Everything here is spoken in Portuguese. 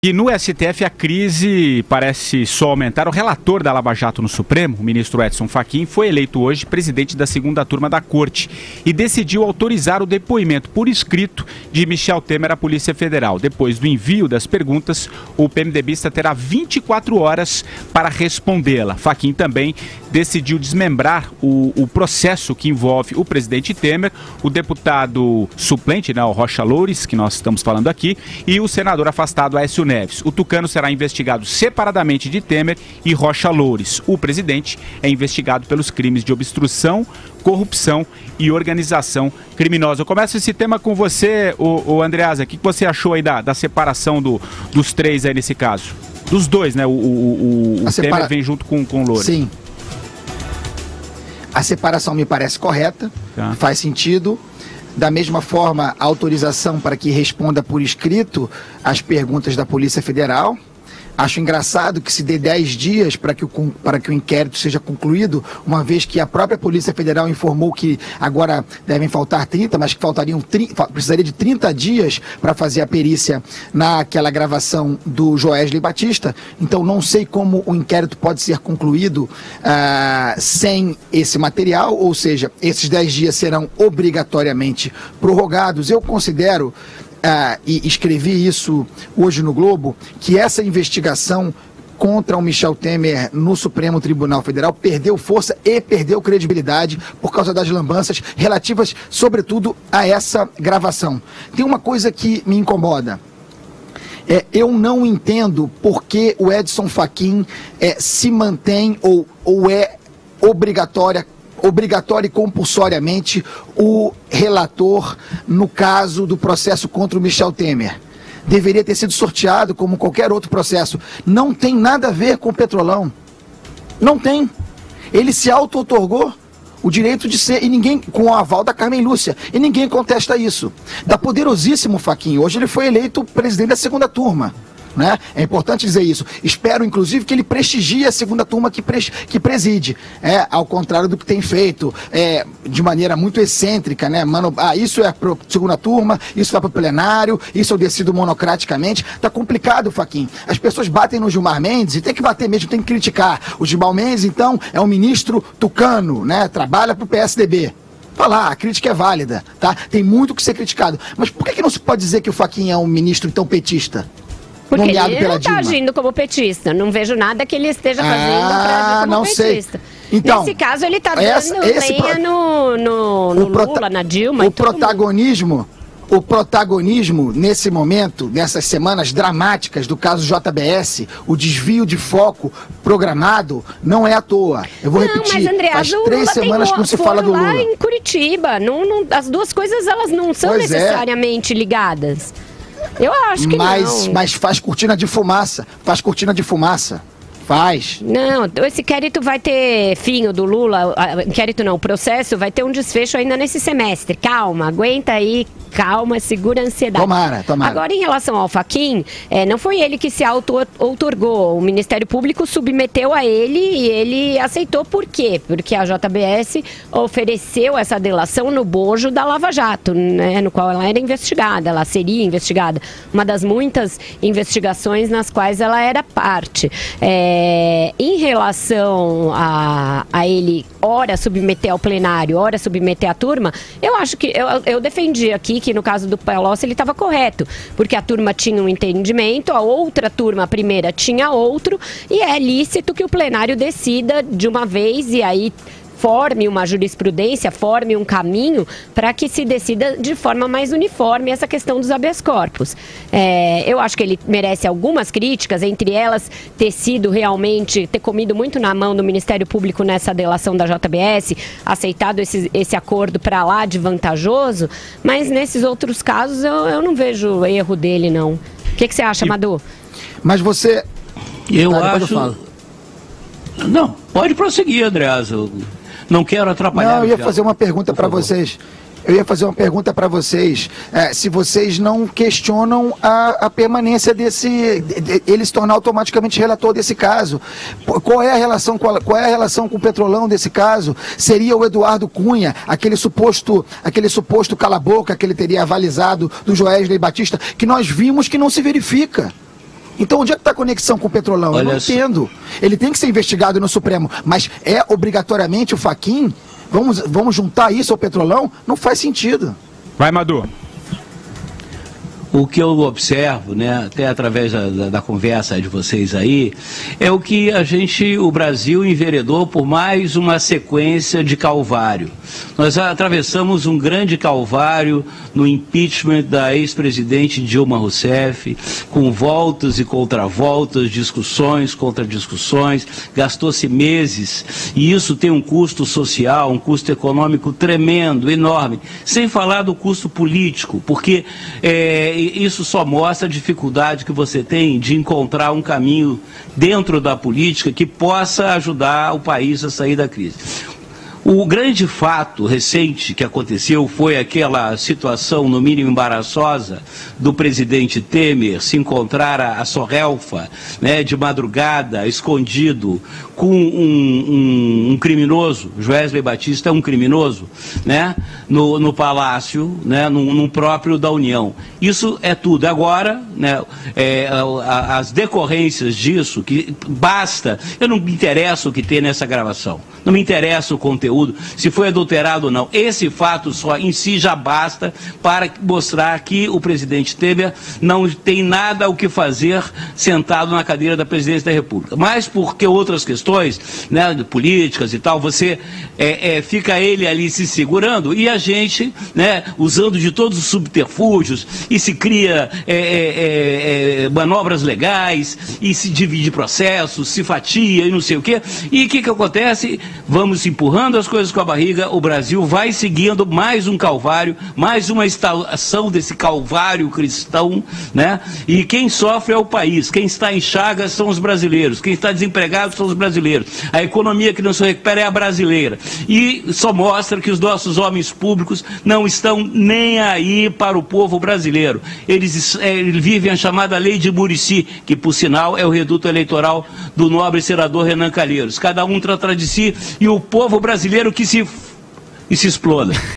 E no STF a crise parece só aumentar. O relator da Lava Jato no Supremo, o ministro Edson Fachin, foi eleito hoje presidente da segunda turma da Corte e decidiu autorizar o depoimento por escrito de Michel Temer à Polícia Federal. Depois do envio das perguntas, o PMDBista terá 24 horas para respondê-la. Fachin também decidiu desmembrar o, o, processo que envolve o presidente Temer, o deputado suplente, né, o Rocha Loures, que nós estamos falando aqui, e o senador afastado Aécio Neves. O Tucano será investigado separadamente de Temer e Rocha Loures. O presidente é investigado pelos crimes de obstrução, corrupção e organização criminosa. Eu começo esse tema com você, o, o Andreasa. O que você achou aí da, da separação do, dos três aí nesse caso? Dos dois, né? O, o, o, o separa... Temer vem junto com, com o Loures. Sim. A separação me parece correta, tá. faz sentido. Da mesma forma, a autorização para que responda por escrito as perguntas da Polícia Federal. Acho engraçado que se dê 10 dias para que, o, para que o inquérito seja concluído, uma vez que a própria Polícia Federal informou que agora devem faltar 30, mas que faltariam precisaria de 30 dias para fazer a perícia naquela gravação do Joesley Batista. Então não sei como o inquérito pode ser concluído uh, sem esse material, ou seja, esses 10 dias serão obrigatoriamente prorrogados. Eu considero ah, e escrevi isso hoje no Globo, que essa investigação contra o Michel Temer no Supremo Tribunal Federal perdeu força e perdeu credibilidade por causa das lambanças relativas, sobretudo, a essa gravação. Tem uma coisa que me incomoda. É, eu não entendo por que o Edson Fachin é, se mantém ou, ou é obrigatória obrigatório e compulsoriamente o relator no caso do processo contra o Michel Temer. Deveria ter sido sorteado como qualquer outro processo. Não tem nada a ver com o petrolão. Não tem. Ele se auto-otorgou o direito de ser, e ninguém, com o aval da Carmen Lúcia, e ninguém contesta isso. Da poderosíssimo Faquinho, hoje ele foi eleito presidente da segunda turma. Né? É importante dizer isso. Espero, inclusive, que ele prestigie a segunda turma que, pres que preside. É, ao contrário do que tem feito é, de maneira muito excêntrica, né? Mano, ah, isso é para segunda turma, isso vai para o plenário, isso eu decido monocraticamente. Tá complicado, Faquin. As pessoas batem no Gilmar Mendes e tem que bater mesmo, tem que criticar. O Gilmar Mendes, então, é um ministro tucano, né? Trabalha para o PSDB. Falar, a crítica é válida, tá? Tem muito que ser criticado. Mas por que, que não se pode dizer que o Faquinha é um ministro tão petista? Porque nomeado ele não está agindo como petista. Não vejo nada que ele esteja fazendo ah, para agir como não petista. Sei. Então, Nesse caso, ele está dando lenha pro... no, no, no Lula, prota... na Dilma. O protagonismo o protagonismo nesse momento, nessas semanas dramáticas do caso JBS, o desvio de foco programado, não é à toa. Eu vou não, repetir. Mas, André, faz três semanas que não se fala do Lula. lá em Curitiba. Não, não, as duas coisas elas não são pois é. necessariamente é. ligadas. Eu acho que mas, não. Mas faz cortina de fumaça. Faz cortina de fumaça. Faz. Não, esse inquérito vai ter fim, o do Lula, inquérito não, o processo vai ter um desfecho ainda nesse semestre. Calma, aguenta aí, calma, segura a ansiedade. Tomara, tomara. Agora, em relação ao Faquin, é, não foi ele que se auto-outorgou. O Ministério Público submeteu a ele e ele aceitou. Por quê? Porque a JBS ofereceu essa delação no bojo da Lava Jato, né, no qual ela era investigada, ela seria investigada. Uma das muitas investigações nas quais ela era parte. É, é, em relação a, a ele, ora submeter ao plenário, ora submeter à turma, eu acho que eu, eu defendi aqui que no caso do Palocci ele estava correto, porque a turma tinha um entendimento, a outra turma, a primeira, tinha outro, e é lícito que o plenário decida de uma vez e aí forme uma jurisprudência, forme um caminho para que se decida de forma mais uniforme essa questão dos habeas corpus. É, eu acho que ele merece algumas críticas, entre elas ter sido realmente, ter comido muito na mão do Ministério Público nessa delação da JBS, aceitado esse, esse acordo para lá de vantajoso, mas nesses outros casos eu, eu não vejo erro dele, não. O que, que você acha, Madu? Mas você. Eu tá, acho. Eu não, pode prosseguir, Andreasa. Não quero atrapalhar. Não, eu ia fazer uma pergunta para vocês. Eu ia fazer uma pergunta para vocês. É, se vocês não questionam a, a permanência desse. De, ele se tornar automaticamente relator desse caso. Qual é a relação, qual, qual, é a relação com o petrolão desse caso? Seria o Eduardo Cunha, aquele suposto, aquele suposto cala-boca que ele teria avalizado do Joesley Batista, que nós vimos que não se verifica. Então onde é que está a conexão com o Petrolão? Olha Eu não entendo. Ele tem que ser investigado no Supremo, mas é obrigatoriamente o Faquin? Vamos, vamos juntar isso ao Petrolão? Não faz sentido. Vai, Madu o que eu observo, né, até através da, da, da, conversa de vocês aí, é o que a gente, o Brasil, enveredou por mais uma sequência de calvário. Nós atravessamos um grande calvário no impeachment da ex-presidente Dilma Rousseff, com voltas e contravoltas, discussões contra discussões, gastou-se meses, e isso tem um custo social, um custo econômico tremendo, enorme, sem falar do custo político, porque é, isso só mostra a dificuldade que você tem de encontrar um caminho dentro da política que possa ajudar o país a sair da crise. O grande fato recente que aconteceu foi aquela situação, no mínimo embaraçosa, do presidente Temer se encontrar a, Sorrelfa, né, de madrugada, escondido, com um, um, um criminoso, Wesley Batista é um criminoso, né, no, no palácio, né, no, próprio da União. Isso é tudo. Agora, né, é, as decorrências disso, que basta, eu não me interessa o que tem nessa gravação, não me interessa o conteúdo conteúdo, se foi adulterado ou não. Esse fato só em si já basta para mostrar que o presidente Temer não tem nada o que fazer sentado na cadeira da presidência da República. Mas porque outras questões, né, políticas e tal, você é, é, fica ele ali se segurando e a gente, né, usando de todos os subterfúgios e se cria é, é, é, é manobras legais e se divide processos, se fatia e não sei o quê. E o que, que acontece? Vamos empurrando as coisas com a barriga, o Brasil vai seguindo mais um calvário, mais uma estação desse calvário cristão, né? E quem sofre é o país, quem está em chagas são os brasileiros, quem está desempregado são os brasileiros. A economia que não se recupera é a brasileira. E só mostra que os nossos homens públicos não estão nem aí para o povo brasileiro. Eles, eles vivem a chamada lei de Murici, que por sinal é o reduto eleitoral do nobre senador Renan Calheiros. Cada um trata de si e o povo brasileiro brasileiro que se e se exploda.